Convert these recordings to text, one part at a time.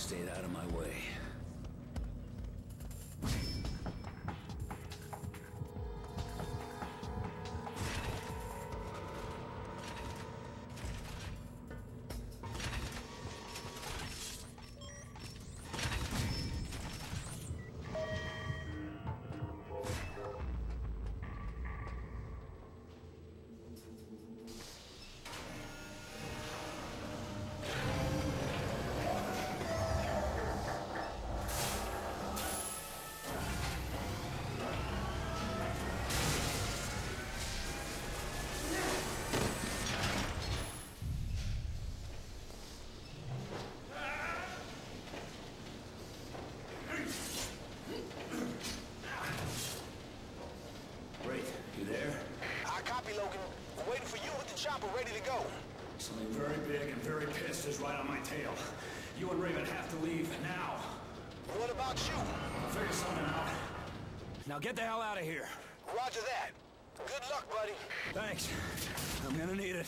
stayed out of my way. You with the chopper ready to go. Something very big and very pissed is right on my tail. You and Raven have to leave now. What about you? I'll figure something out. Now get the hell out of here. Roger that. Good luck, buddy. Thanks. I'm gonna need it.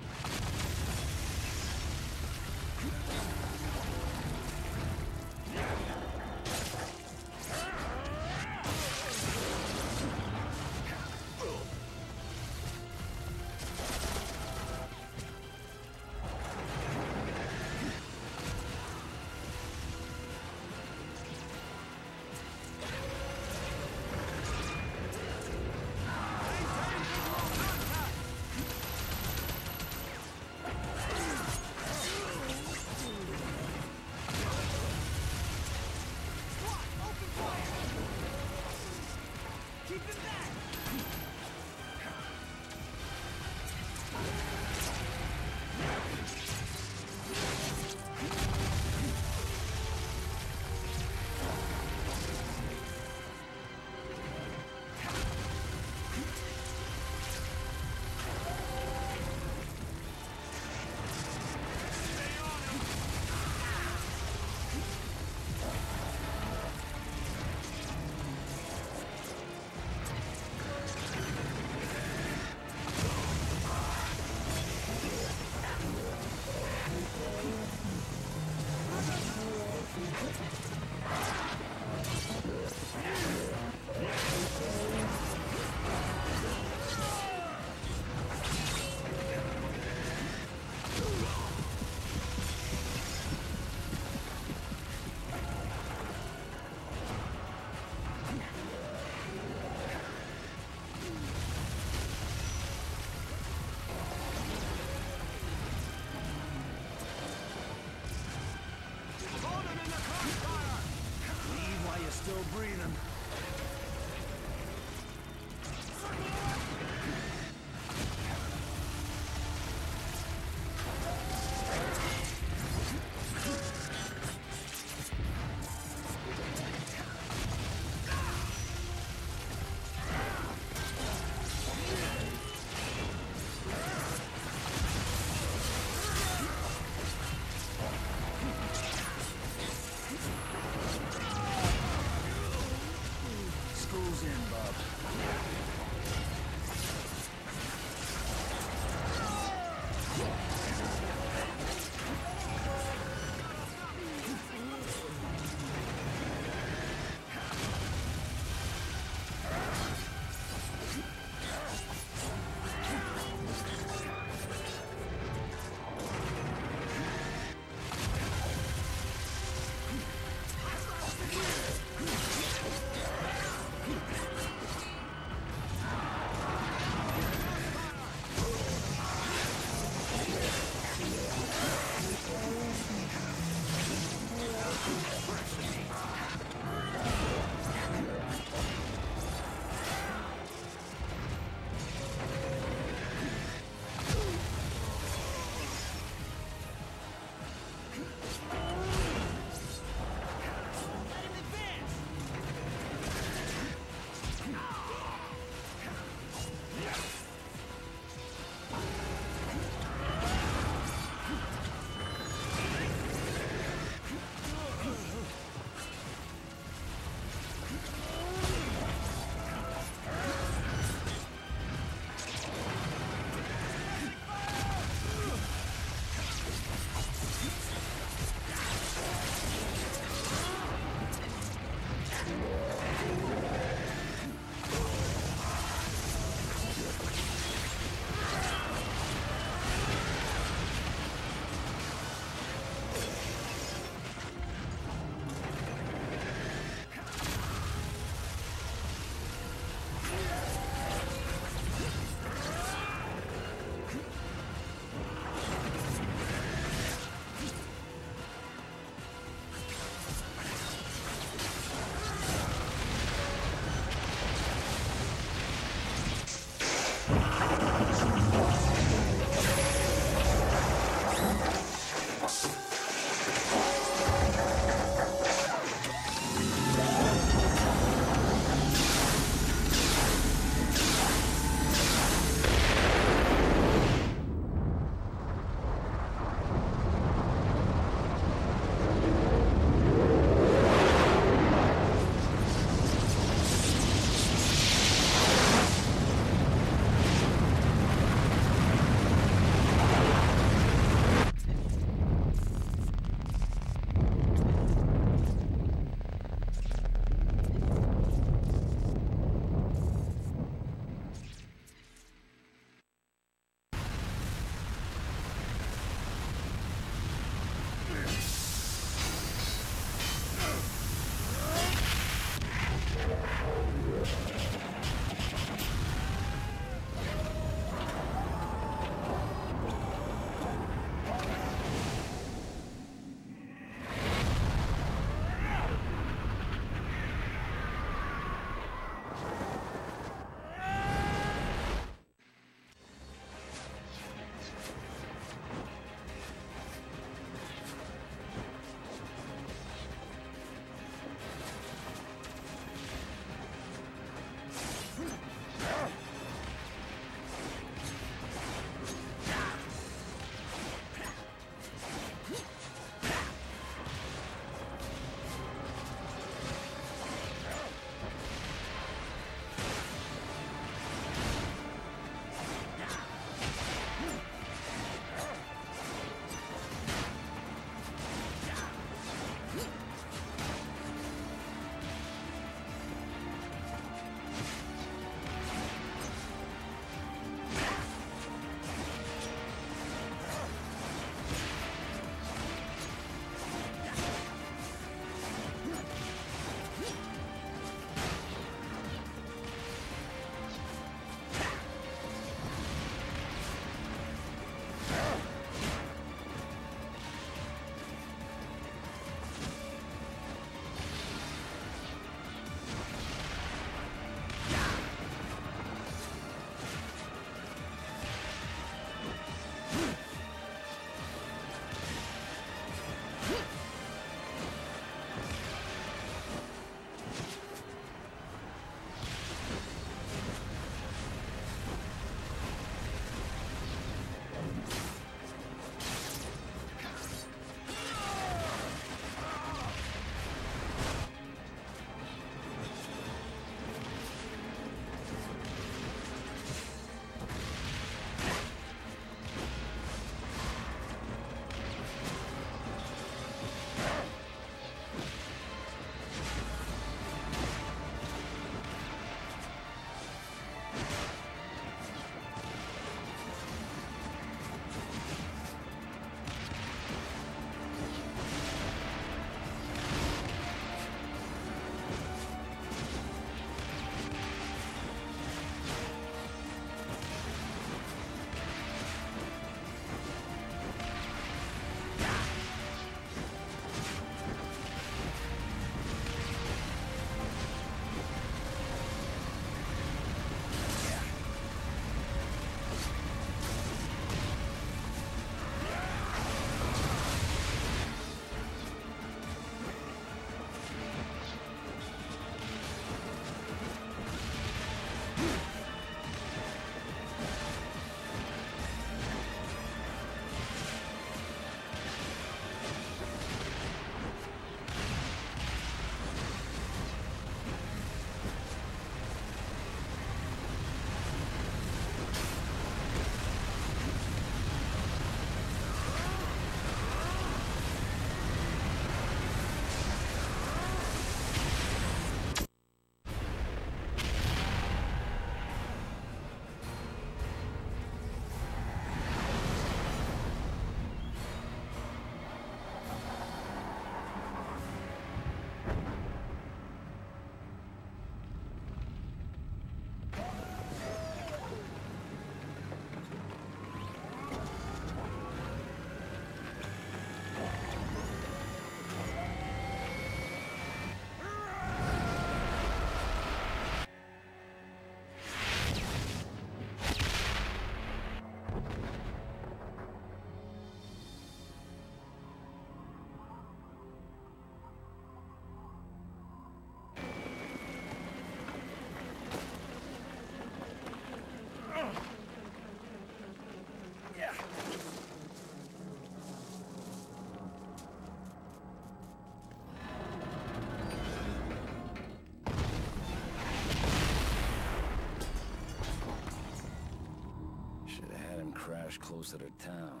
Closer to town.